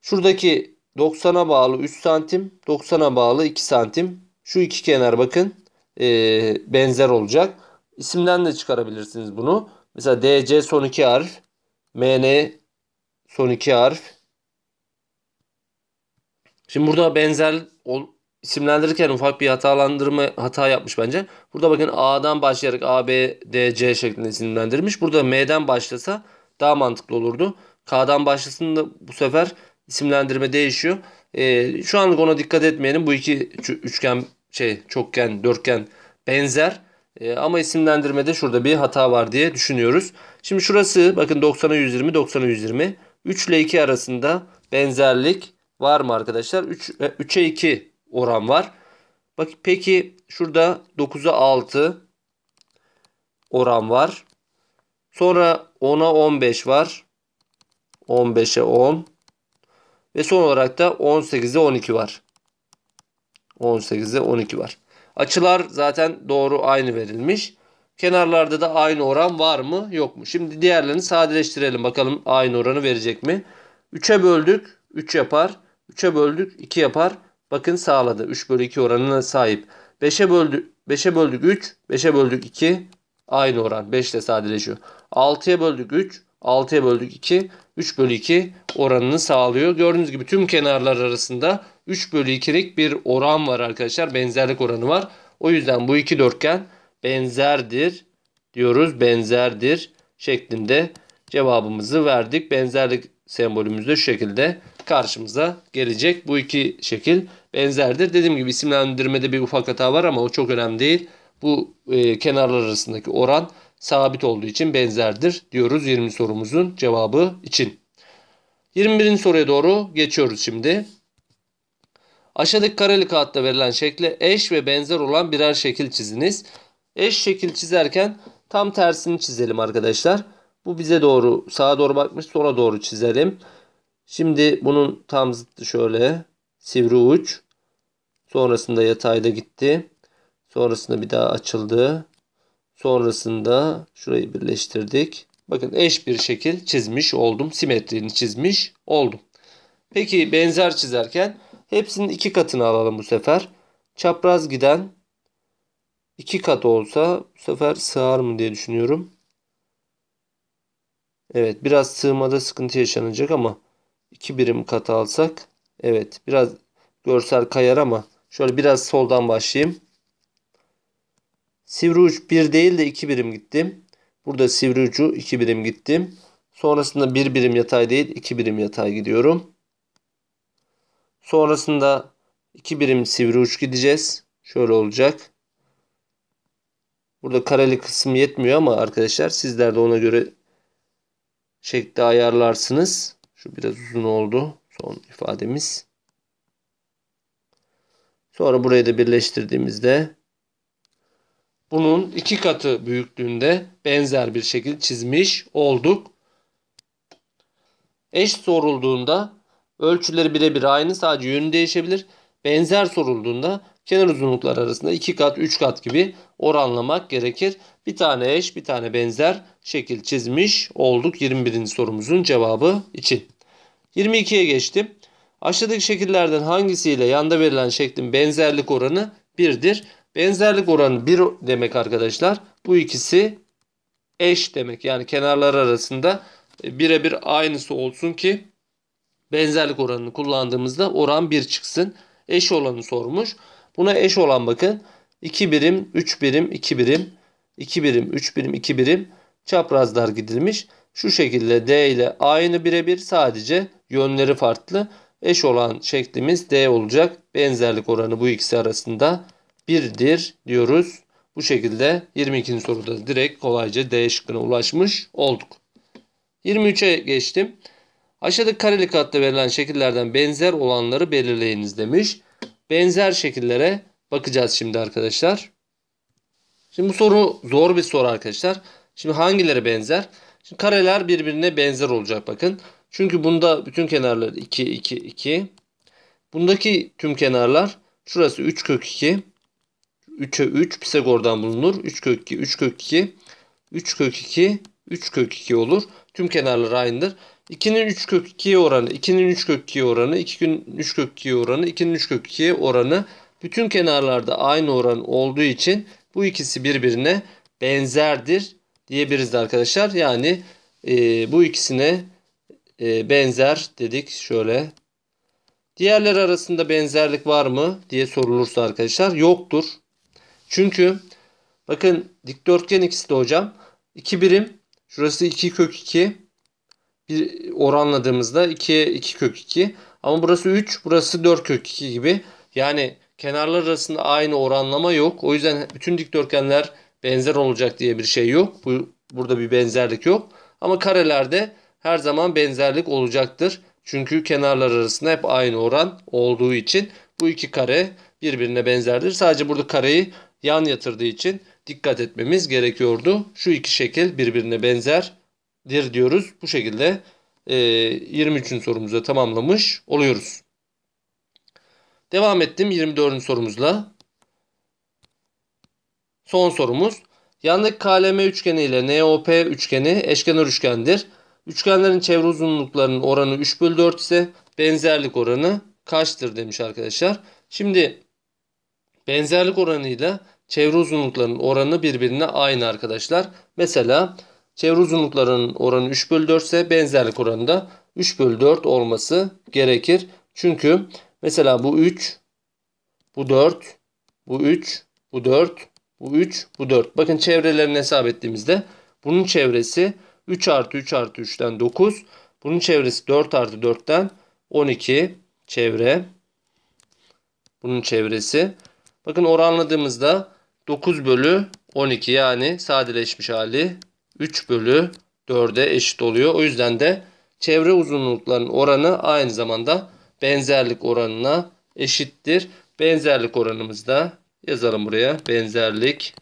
şuradaki 90'a bağlı 3 santim, 90'a bağlı 2 santim. Şu iki kenar bakın e, benzer olacak. İsimden de çıkarabilirsiniz bunu. Mesela DC son iki harf, MN son iki harf. Şimdi burada benzer isimlendirirken ufak bir hatalandırma hata yapmış bence. Burada bakın A'dan başlayarak A, B, D, C şeklinde isimlendirmiş. Burada M'den başlasa daha mantıklı olurdu. K'dan başlasın da bu sefer isimlendirme değişiyor. E, şu anlık ona dikkat etmeyelim. Bu iki üçgen şey çokgen, dörtgen benzer. E, ama isimlendirmede şurada bir hata var diye düşünüyoruz. Şimdi şurası bakın 90'a 120, 90'a 120. 3 ile 2 arasında benzerlik var mı arkadaşlar? 3, 3'e 2 oran var. Bak peki şurada 9'a 6 oran var. Sonra 10'a 15 var. 15'e 10. Ve son olarak da 18'e 12 var. 18'e 12 var. Açılar zaten doğru aynı verilmiş. Kenarlarda da aynı oran var mı yok mu? Şimdi diğerlerini sadeleştirelim. Bakalım aynı oranı verecek mi? 3'e böldük 3 yapar. 3'e böldük 2 yapar. Bakın sağladı. 3 bölü 2 oranına sahip. 5'e böldük 5'e böldük 3. 5'e böldük 2. Aynı oran. 5 ile sadeleşiyor. 6'ya böldük 3. 6'ya böldük 2. 3 bölü 2 oranını sağlıyor. Gördüğünüz gibi tüm kenarlar arasında 3 bölü 2'lik bir oran var arkadaşlar. Benzerlik oranı var. O yüzden bu iki dörtgen benzerdir diyoruz. Benzerdir şeklinde cevabımızı verdik. Benzerlik sembolümüz de şu şekilde karşımıza gelecek. Bu iki şekil benzerdir. Dediğim gibi isimlendirmede bir ufak hata var ama o çok önemli değil. Bu e, kenarlar arasındaki oran sabit olduğu için benzerdir diyoruz 20 sorumuzun cevabı için. 21. soruya doğru geçiyoruz şimdi. Aşağıdaki kareli kağıtta verilen şekle eş ve benzer olan birer şekil çiziniz. Eş şekil çizerken tam tersini çizelim arkadaşlar. Bu bize doğru sağa doğru bakmış sola doğru çizelim. Şimdi bunun tam zıttı şöyle sivri uç. Sonrasında yatayda gitti. Sonrasında bir daha açıldı. Sonrasında şurayı birleştirdik. Bakın eş bir şekil çizmiş oldum. Simetrini çizmiş oldum. Peki benzer çizerken hepsinin iki katını alalım bu sefer. Çapraz giden iki kat olsa bu sefer sığar mı diye düşünüyorum. Evet biraz sığmada sıkıntı yaşanacak ama iki birim kat alsak. Evet biraz görsel kayar ama şöyle biraz soldan başlayayım. Sivri uç 1 değil de 2 birim gittim. Burada sivri ucu 2 birim gittim. Sonrasında 1 birim yatay değil 2 birim yatay gidiyorum. Sonrasında 2 birim sivri uç gideceğiz. Şöyle olacak. Burada kareli kısım yetmiyor ama arkadaşlar sizler de ona göre şekli ayarlarsınız. Şu biraz uzun oldu. Son ifademiz. Sonra burayı da birleştirdiğimizde bunun iki katı büyüklüğünde benzer bir şekil çizmiş olduk. Eş sorulduğunda ölçüleri birebir aynı sadece yönü değişebilir. Benzer sorulduğunda kenar uzunluklar arasında iki kat, üç kat gibi oranlamak gerekir. Bir tane eş, bir tane benzer şekil çizmiş olduk 21. sorumuzun cevabı için. 22'ye geçtim. Aşağıdaki şekillerden hangisiyle yanda verilen şeklin benzerlik oranı 1'dir? Benzerlik oranı 1 demek arkadaşlar. Bu ikisi eş demek. Yani kenarlar arasında birebir aynısı olsun ki benzerlik oranını kullandığımızda oran 1 çıksın. Eş olanı sormuş. Buna eş olan bakın 2 birim, 3 birim, 2 birim, 2 birim, 3 birim, 2 birim çaprazlar gidilmiş. Şu şekilde D ile aynı birebir sadece yönleri farklı. Eş olan şeklimiz D olacak. Benzerlik oranı bu ikisi arasında 1'dir diyoruz. Bu şekilde 22. soruda direkt kolayca D şıkkına ulaşmış olduk. 23'e geçtim. Aşağıdaki kareli katta verilen şekillerden benzer olanları belirleyiniz demiş. Benzer şekillere bakacağız şimdi arkadaşlar. Şimdi bu soru zor bir soru arkadaşlar. Şimdi hangileri benzer? Şimdi kareler birbirine benzer olacak bakın. Çünkü bunda bütün kenarlar 2, 2, 2. Bundaki tüm kenarlar şurası 3 kök 2. 3'e 3 Pisagor'dan bulunur. 3 kök 2, 3 kök 2, 3 kök 2, 3 kök 2 olur. Tüm kenarlar aynıdır. 2'nin 3 kök 2'ye oranı, 2'nin 3 kök 2'ye oranı, 2'nin 3 kök 2'ye oranı, 2'nin 3 kök 2'ye oranı bütün kenarlarda aynı oran olduğu için bu ikisi birbirine benzerdir diyebiliriz arkadaşlar. Yani e, bu ikisine e, benzer dedik şöyle. Diğerler arasında benzerlik var mı diye sorulursa arkadaşlar yoktur. Çünkü bakın dikdörtgen ikisi de hocam. 2 birim şurası 2 kök 2 bir oranladığımızda 2'ye 2 kök 2 ama burası 3 burası 4 kök 2 gibi. Yani kenarlar arasında aynı oranlama yok. O yüzden bütün dikdörtgenler benzer olacak diye bir şey yok. Bu, burada bir benzerlik yok. Ama karelerde her zaman benzerlik olacaktır. Çünkü kenarlar arasında hep aynı oran olduğu için bu iki kare birbirine benzerdir. Sadece burada kareyi yan yatırdığı için dikkat etmemiz gerekiyordu. Şu iki şekil birbirine benzerdir diyoruz. Bu şekilde e, 23. sorumuzu tamamlamış oluyoruz. Devam ettim 24. sorumuzla. Son sorumuz. Yandaki KLM üçgeni ile NOP üçgeni eşkenar üçgendir. Üçgenlerin çevre uzunluklarının oranı 3 bölü 4 ise benzerlik oranı kaçtır demiş arkadaşlar. Şimdi benzerlik oranıyla çevre uzunluklarının oranı birbirine aynı arkadaşlar. Mesela çevre uzunluklarının oranı 3 bölü 4 ise benzerlik oranı da 3 bölü 4 olması gerekir. Çünkü mesela bu 3, bu 4, bu 3, bu 4, bu 3, bu 4. Bakın çevrelerini hesap ettiğimizde bunun çevresi 3 artı 3 artı 3'ten 9. Bunun çevresi 4 artı 4'ten 12 çevre. Bunun çevresi. Bakın oranladığımızda 9 bölü 12 yani sadeleşmiş hali 3 bölü 4'e eşit oluyor. O yüzden de çevre uzunluklarının oranı aynı zamanda benzerlik oranına eşittir. Benzerlik oranımızda yazalım buraya. Benzerlik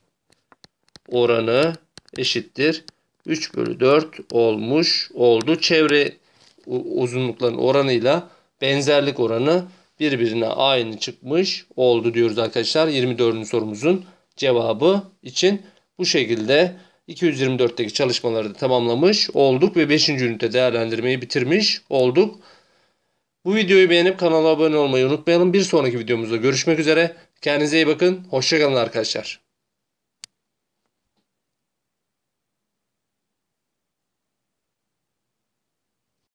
oranı eşittir. 3 bölü 4 olmuş oldu. Çevre uzunlukların oranıyla benzerlik oranı birbirine aynı çıkmış oldu diyoruz arkadaşlar. 24. sorumuzun cevabı için bu şekilde 224'teki çalışmaları da tamamlamış olduk ve 5. ünite değerlendirmeyi bitirmiş olduk. Bu videoyu beğenip kanala abone olmayı unutmayalım. Bir sonraki videomuzda görüşmek üzere. Kendinize iyi bakın. Hoşçakalın arkadaşlar.